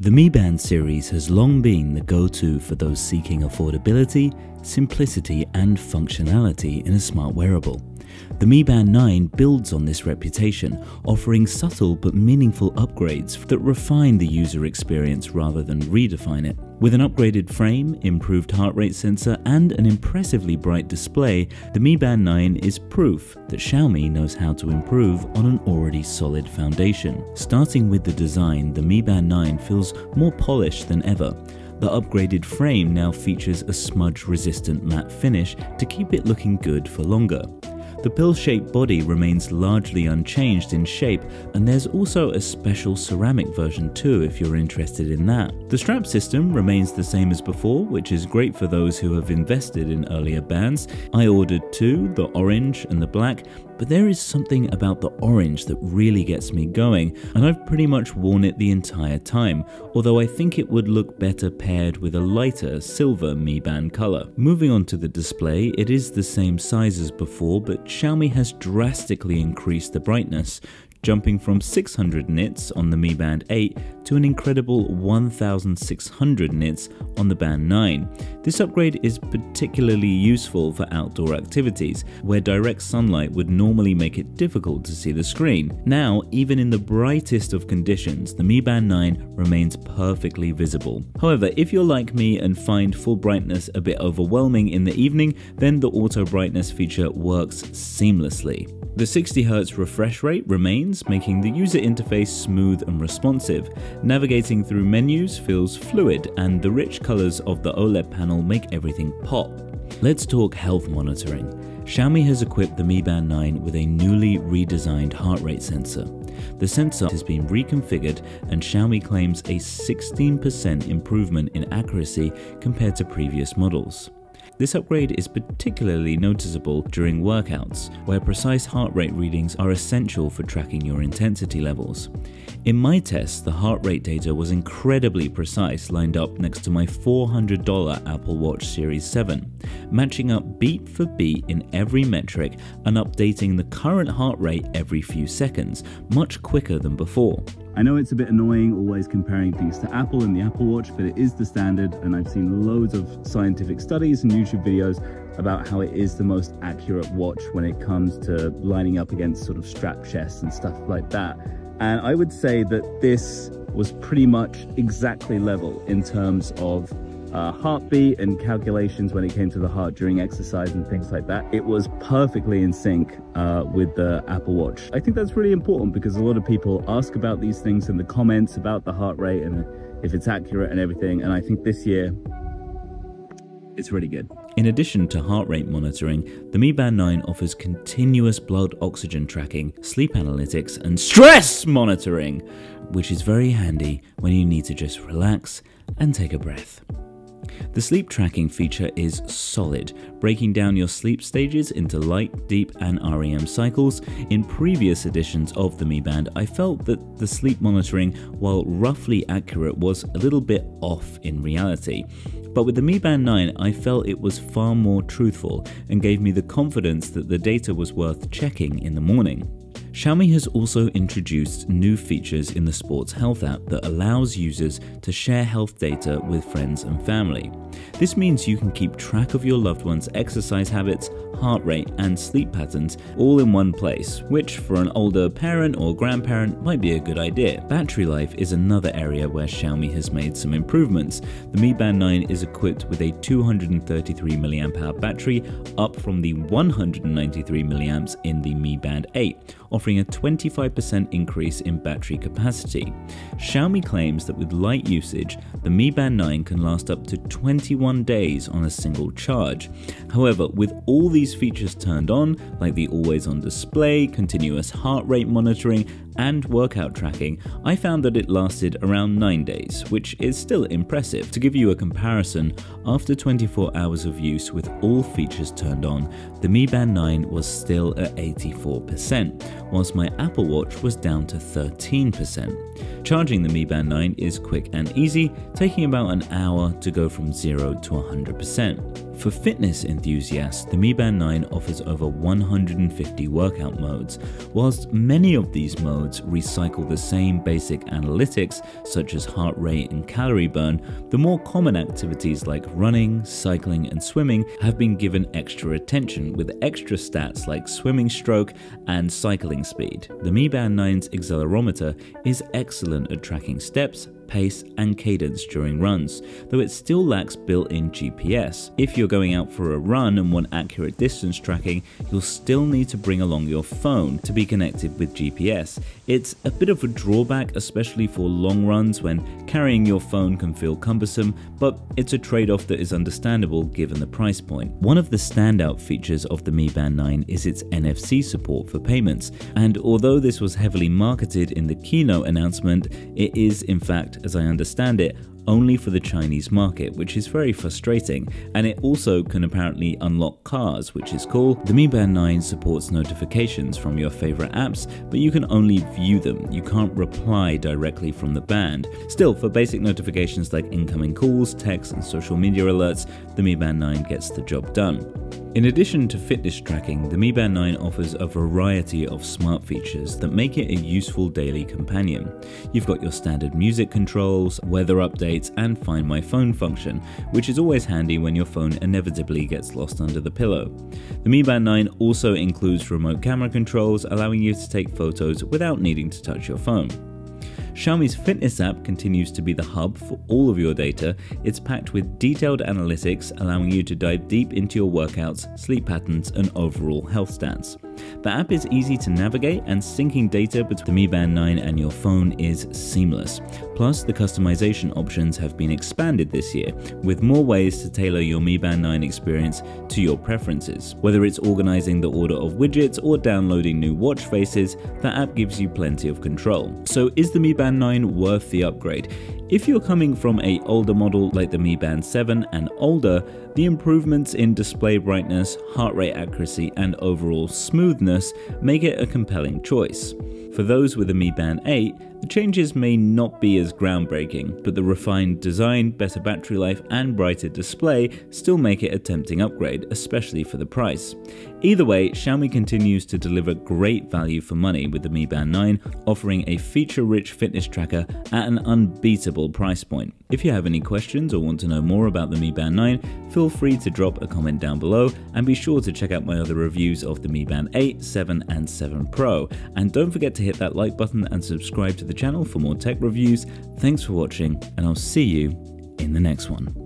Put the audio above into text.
The Mi Band series has long been the go-to for those seeking affordability, simplicity and functionality in a smart wearable. The Mi Band 9 builds on this reputation, offering subtle but meaningful upgrades that refine the user experience rather than redefine it. With an upgraded frame, improved heart rate sensor, and an impressively bright display, the Mi Band 9 is proof that Xiaomi knows how to improve on an already solid foundation. Starting with the design, the Mi Band 9 feels more polished than ever. The upgraded frame now features a smudge-resistant matte finish to keep it looking good for longer. The pill-shaped body remains largely unchanged in shape and there's also a special ceramic version too if you're interested in that. The strap system remains the same as before which is great for those who have invested in earlier bands. I ordered two, the orange and the black, but there is something about the orange that really gets me going, and I've pretty much worn it the entire time, although I think it would look better paired with a lighter silver Mi Band color. Moving on to the display, it is the same size as before, but Xiaomi has drastically increased the brightness, jumping from 600 nits on the Mi Band 8 to an incredible 1600 nits on the Band 9. This upgrade is particularly useful for outdoor activities, where direct sunlight would normally make it difficult to see the screen. Now, even in the brightest of conditions, the Mi Band 9 remains perfectly visible. However, if you're like me and find full brightness a bit overwhelming in the evening, then the auto brightness feature works seamlessly. The 60Hz refresh rate remains, making the user interface smooth and responsive. Navigating through menus feels fluid, and the rich colors of the OLED panel make everything pop. Let's talk health monitoring. Xiaomi has equipped the Mi Band 9 with a newly redesigned heart rate sensor. The sensor has been reconfigured and Xiaomi claims a 16% improvement in accuracy compared to previous models. This upgrade is particularly noticeable during workouts, where precise heart rate readings are essential for tracking your intensity levels. In my tests, the heart rate data was incredibly precise lined up next to my $400 Apple Watch Series 7, matching up beat for beat in every metric and updating the current heart rate every few seconds, much quicker than before. I know it's a bit annoying always comparing things to Apple and the Apple Watch, but it is the standard and I've seen loads of scientific studies and YouTube videos about how it is the most accurate watch when it comes to lining up against sort of strap chests and stuff like that. And I would say that this was pretty much exactly level in terms of uh, heartbeat and calculations when it came to the heart during exercise and things like that. It was perfectly in sync uh, with the Apple Watch. I think that's really important because a lot of people ask about these things in the comments about the heart rate and if it's accurate and everything. And I think this year it's really good. In addition to heart rate monitoring, the Mi Band 9 offers continuous blood oxygen tracking, sleep analytics, and stress monitoring, which is very handy when you need to just relax and take a breath. The sleep tracking feature is solid, breaking down your sleep stages into light, deep, and REM cycles. In previous editions of the Mi Band, I felt that the sleep monitoring, while roughly accurate, was a little bit off in reality. But with the Mi Band 9, I felt it was far more truthful and gave me the confidence that the data was worth checking in the morning. Xiaomi has also introduced new features in the Sports Health app that allows users to share health data with friends and family. This means you can keep track of your loved one's exercise habits, heart rate, and sleep patterns all in one place, which for an older parent or grandparent might be a good idea. Battery life is another area where Xiaomi has made some improvements. The Mi Band 9 is equipped with a 233 mAh battery, up from the 193 mAh in the Mi Band 8, offering a 25% increase in battery capacity. Xiaomi claims that with light usage, the Mi Band 9 can last up to 21 days on a single charge. However, with all these features turned on, like the always on display, continuous heart rate monitoring, and workout tracking, I found that it lasted around 9 days, which is still impressive. To give you a comparison, after 24 hours of use with all features turned on, the Mi Band 9 was still at 84%, whilst my Apple Watch was down to 13%. Charging the Mi Band 9 is quick and easy, taking about an hour to go from 0 to 100%. For fitness enthusiasts, the Mi Band 9 offers over 150 workout modes. Whilst many of these modes recycle the same basic analytics, such as heart rate and calorie burn, the more common activities like running, cycling, and swimming have been given extra attention with extra stats like swimming stroke and cycling speed. The Mi Band 9's accelerometer is excellent at tracking steps, pace, and cadence during runs, though it still lacks built-in GPS. If you're going out for a run and want accurate distance tracking, you'll still need to bring along your phone to be connected with GPS. It's a bit of a drawback, especially for long runs when carrying your phone can feel cumbersome, but it's a trade-off that is understandable given the price point. One of the standout features of the Mi Band 9 is its NFC support for payments, and although this was heavily marketed in the keynote announcement, it is in fact as I understand it, only for the Chinese market, which is very frustrating, and it also can apparently unlock cars, which is cool. The Mi Band 9 supports notifications from your favorite apps, but you can only view them, you can't reply directly from the band. Still, for basic notifications like incoming calls, texts, and social media alerts, the Mi Band 9 gets the job done. In addition to fitness tracking, the Mi Band 9 offers a variety of smart features that make it a useful daily companion. You've got your standard music controls, weather updates, and Find My Phone function, which is always handy when your phone inevitably gets lost under the pillow. The Mi Band 9 also includes remote camera controls, allowing you to take photos without needing to touch your phone. Xiaomi's fitness app continues to be the hub for all of your data. It's packed with detailed analytics, allowing you to dive deep into your workouts, sleep patterns, and overall health stats. The app is easy to navigate, and syncing data between the Mi Band 9 and your phone is seamless. Plus, the customization options have been expanded this year, with more ways to tailor your Mi Band 9 experience to your preferences. Whether it's organizing the order of widgets or downloading new watch faces, the app gives you plenty of control. So, is the Mi Band 9 worth the upgrade? If you're coming from a older model like the Mi Band 7 and older, the improvements in display brightness, heart rate accuracy, and overall smoothness make it a compelling choice. For those with a Mi Band 8, the changes may not be as groundbreaking, but the refined design, better battery life, and brighter display still make it a tempting upgrade, especially for the price. Either way, Xiaomi continues to deliver great value for money with the Mi Band 9, offering a feature-rich fitness tracker at an unbeatable price point. If you have any questions or want to know more about the Mi Band 9, feel free to drop a comment down below and be sure to check out my other reviews of the Mi Band 8, 7 and 7 Pro. And don't forget to hit that like button and subscribe to the channel for more tech reviews. Thanks for watching and I'll see you in the next one.